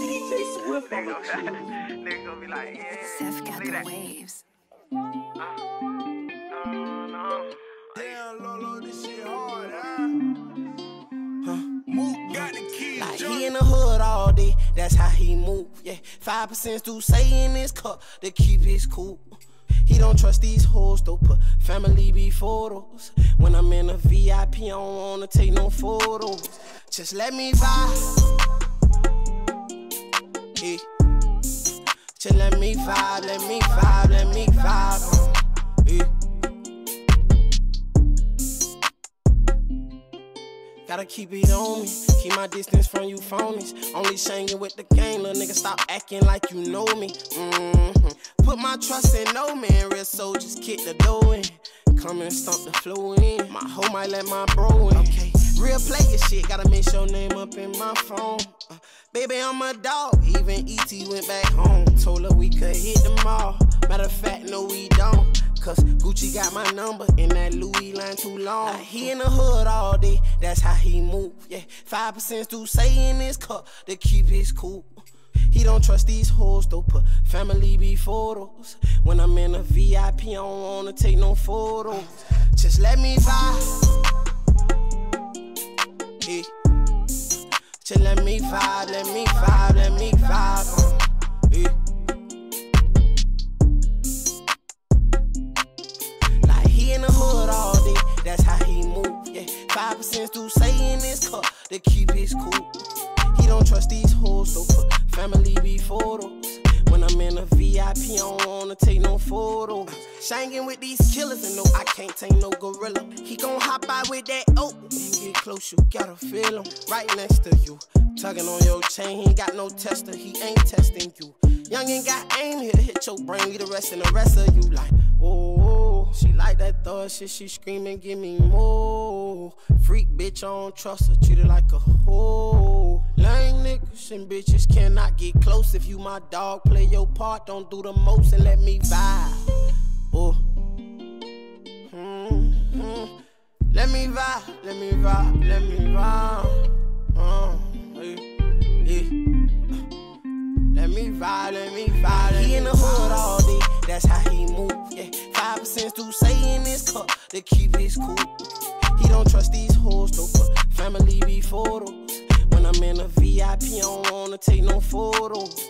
DJ Swift on the nigga gonna be like, yeah. Seth got the at that. waves. No, no. Damn, Lolo, this shit hard, huh? Like he in the hood all day, that's how he move. Yeah, five percent Dusse in his cup to keep his cool. He don't trust these hoes, though put family be photos. When I'm in a VIP, I don't wanna take no photos. Just let me vibe. Just let me vibe, let me vibe, let me vibe. Yeah. Gotta keep it on me. Keep my distance from you phonies. Only singing with the gang, little nigga. Stop acting like you know me. hmm Put my trust in no man. Real soldiers kick the door in. Come and stomp the flow in. My hoe might let my bro in. Okay. Real player shit. Gotta mix your name up in my phone. Uh, baby, I'm a dog. Even ET went back home. Told her we could hit the mall. Matter of fact, no, we don't. Cause Gucci got my number and that Louis line too long. Like he in the hood all day, that's how he move. Yeah, five percent Dusse in his cup to keep his cool. He don't trust these hoes, though put family be photos. When I'm in a VIP, I don't wanna take no photos. Just let me vibe. Yeah. Just let me vibe, let me vibe, let me vibe. Like he in the hood all day, that's how he move. Yeah, five percent Dusse in his cup to keep his cool. He don't trust these hoes, so put family be photos. When I'm in a VIP, I don't wanna take no photos. Shangin' with these killers, and no, I can't take no gorilla. He gon' hop out with that oak. Get close, you gotta feel him right next to you. Tugging on your chain, he ain't got no tester, he ain't testing you. Youngin' got aim, he'll hit your brain, leave the rest and the rest of you like, oh. She like that thug shit, she screaming, give me more. Freak bitch, I don't trust her, treat her like a hoe. Lame niggas and bitches cannot get close. If you my dog, play your part, don't do the most and let me vibe. That's how he move. Yeah, five percent Dusse in his cup to keep his cool. He don't trust these hoes, though put family be photos. When I'm in a VIP, I don't wanna take no photos.